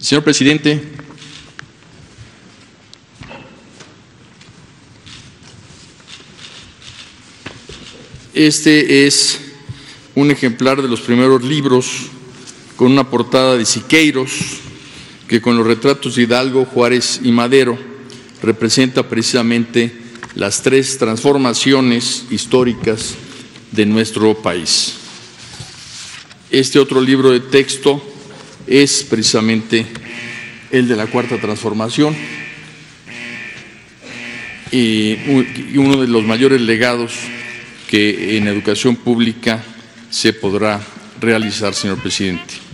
Señor presidente, este es un ejemplar de los primeros libros con una portada de Siqueiros, que con los retratos de Hidalgo, Juárez y Madero representa precisamente las tres transformaciones históricas de nuestro país. Este otro libro de texto es precisamente el de la Cuarta Transformación y uno de los mayores legados que en educación pública se podrá realizar, señor presidente.